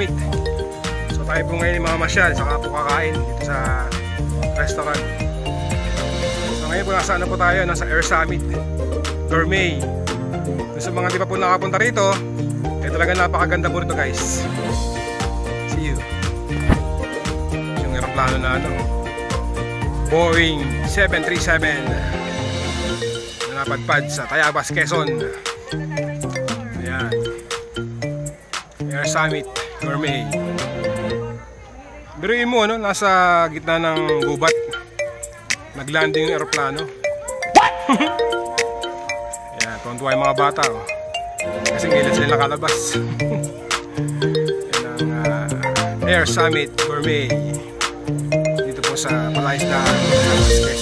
Summit. So tayo po ngayon mga masyal, saka po kakain dito sa restaurant. So ngayon po nasa ano po tayo, nasa Air Summit Gourmet. So, sa mga di pa po nakapunta rito, eh talaga napakaganda po rito guys. See you. Yung aeroplano na ano, Boeing 737 na napadpad sa Tayabas, Quezon. Ayan. Air Summit Gourmet. Biruin mo, ano, nasa gitna ng gubat. Naglanding yung aeroplano. Ayan, tuwan-tuwa yung mga bata. Oh. Kasi ngayon sila nakalabas. Yan ang uh, Air Summit Gourmet. Dito po sa Palaisdaan, Quezon.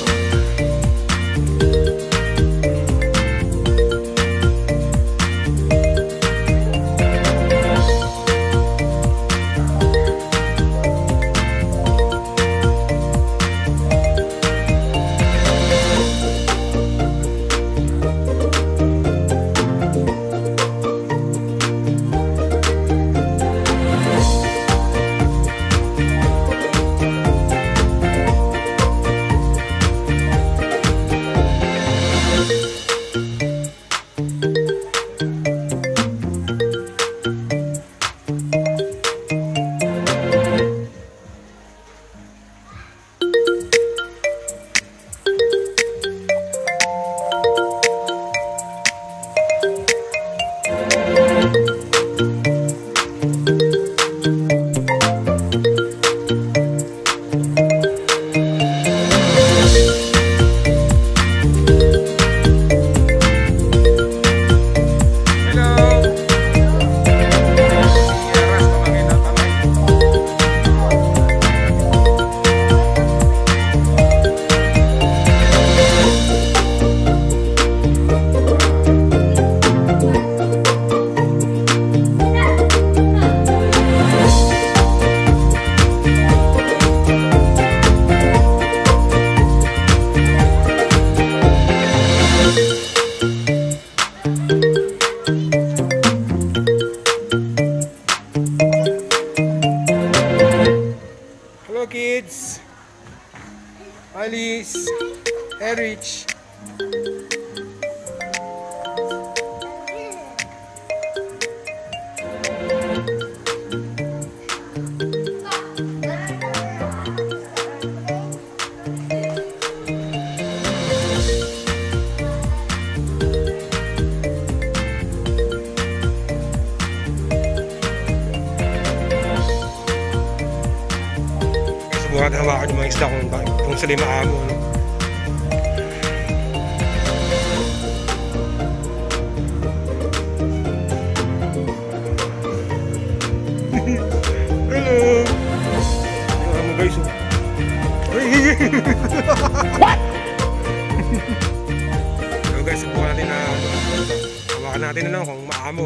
Isda kung, kung sila yung maamo. No? Hello! Yung amo guys. oh. What? Hello guys, subukan natin na hawakan natin na lang kung maamo.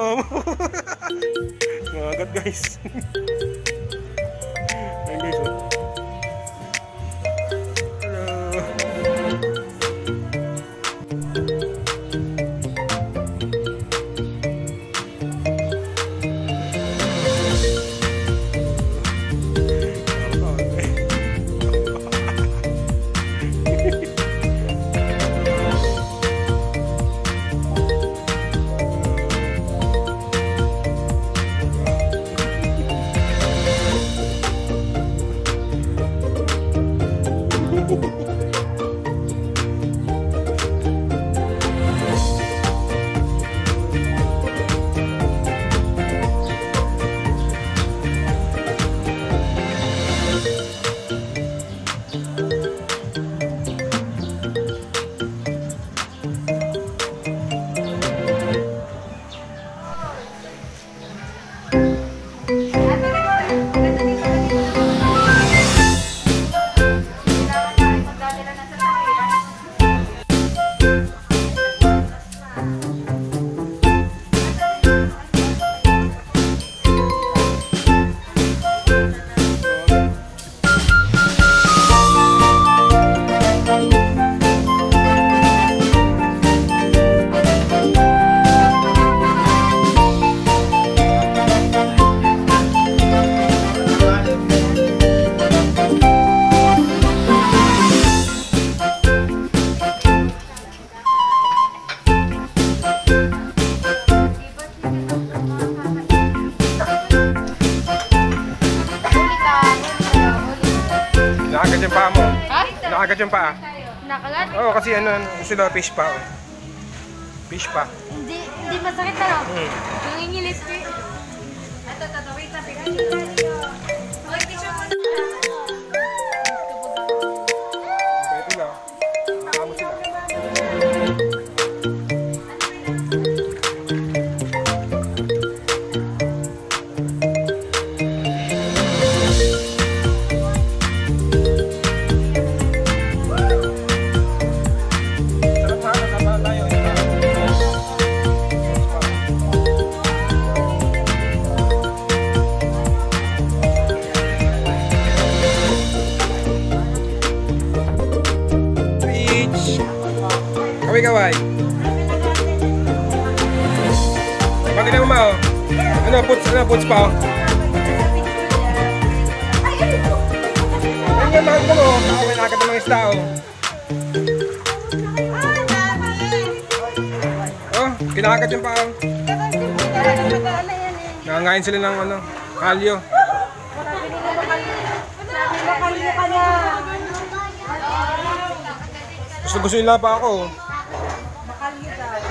Agad guys. Nakagat? Oo, kasi ano, sila fish pa. Oh. Fish pa. Hindi, hindi masakit lang. Hmm. Nangingilis ko eh. Ito, ito, wait na. Kinakagat yung pa oh. Nangangain sila ng ano, kalyo. Gusto gusto nila pa ako. oh.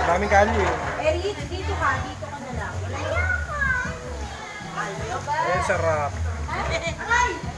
Daming kalyo eh. Eh, dito, ka, dito ka na lang. Eh, sarap. At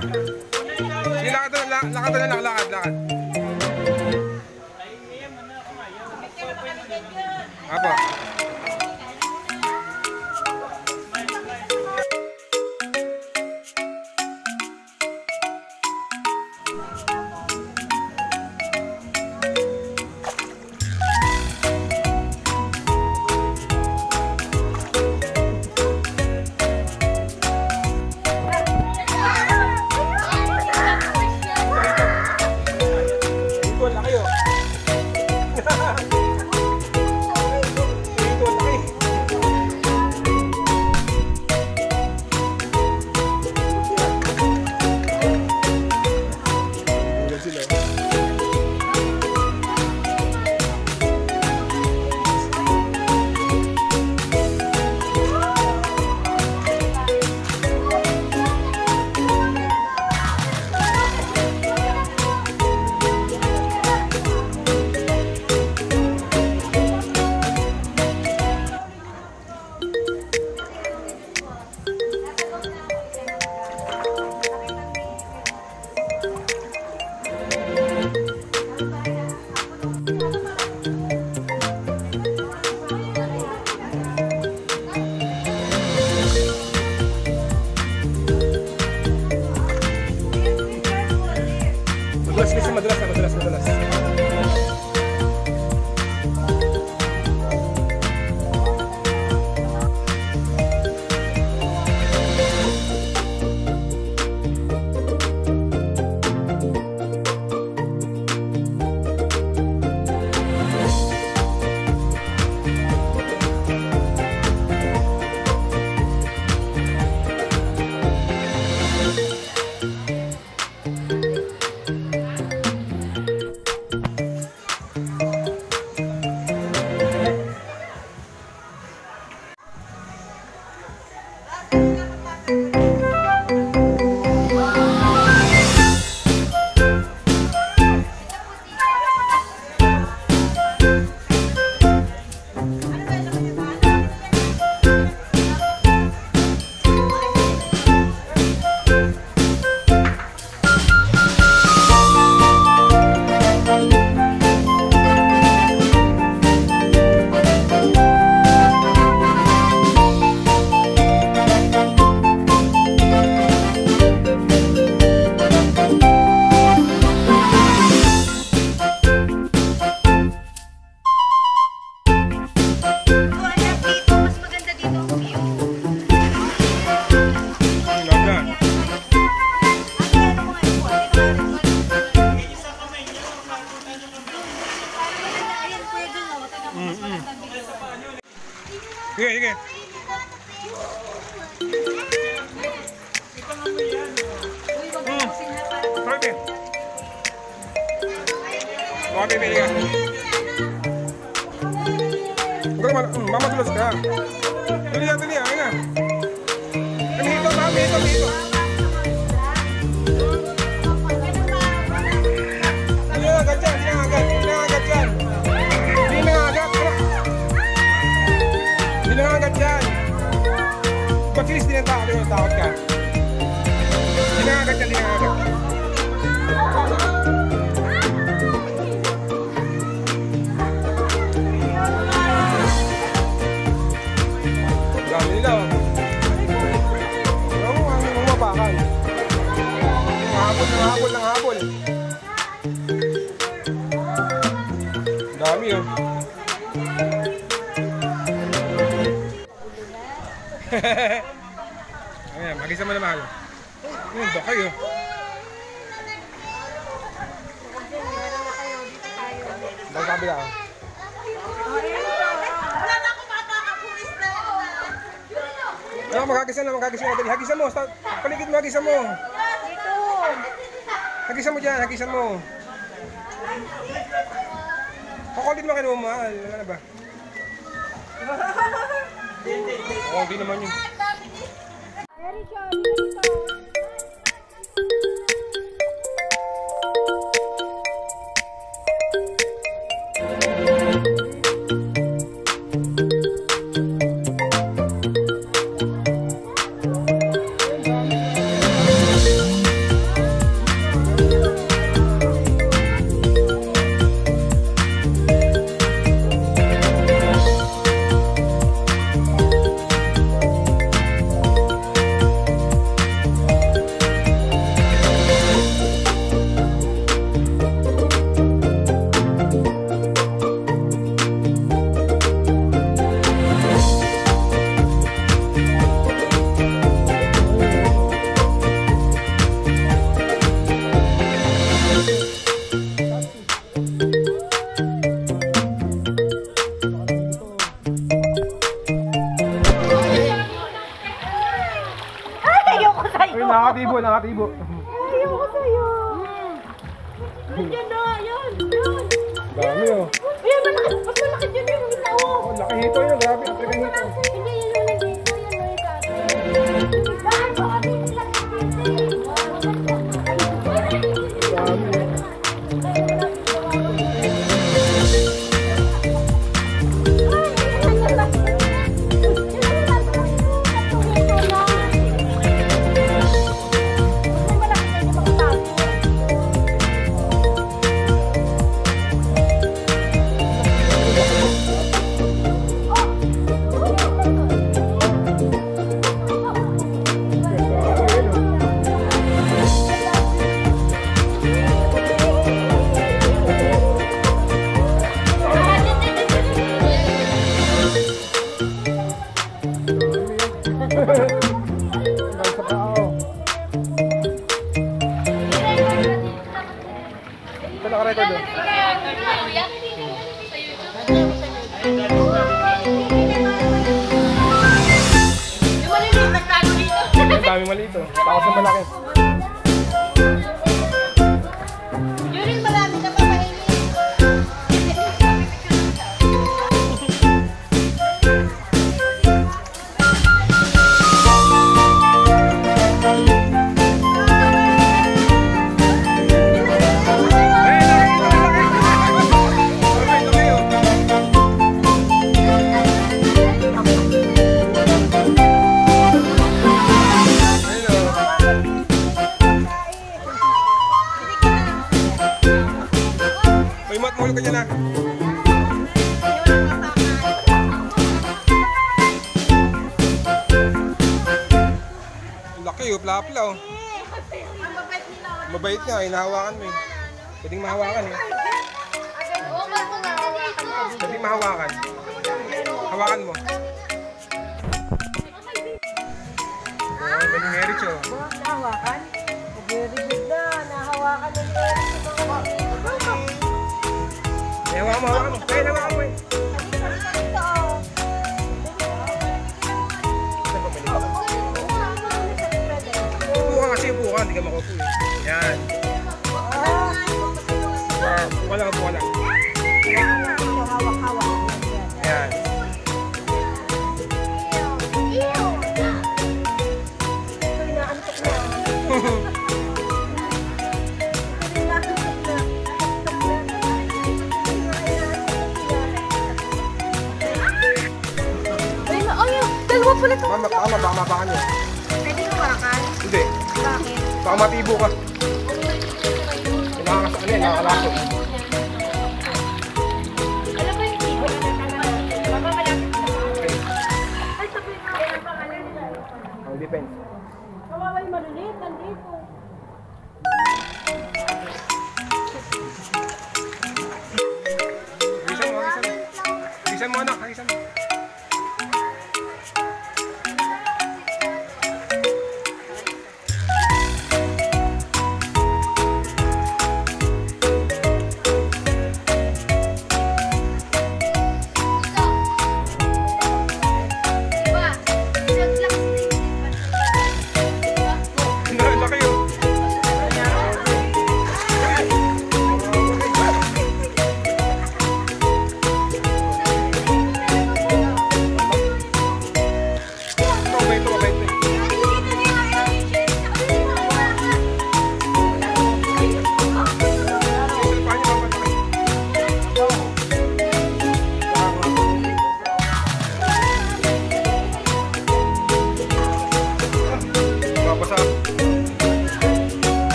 لا لا لا لا Ayan, magisa mo na mahal. Yun, na akong makakapulis na. Ano, maghagisan na, maghagisan na. Hagisan mo. Sa paligid mo, hagisan mo. Dito. Hagisan mo dyan, hagisan mo. Kukulit mo kinuha, mahal. Wala na ba? Oo, hindi naman yun. Ayoko nakatibo, nakatibo. Ayoko sa'yo. Nandiyan na, yan. Yan. Dami oh. Ayan, malaki. Malaki dyan yung itaw. Oh, laki hito yun, grabe. African hito. Malaki. Oh, plapla oh. Mabait nga, hinahawakan mo eh. Pwedeng mahawakan eh. Pwedeng mahawakan. Hawakan mo. Oh, galing Erich oh. Nahawakan? Very good na. Nahawakan na niya. Eh, hawakan mo, hawakan mo. Kaya hawakan mo eh. Upo ka lang, upo ka lang.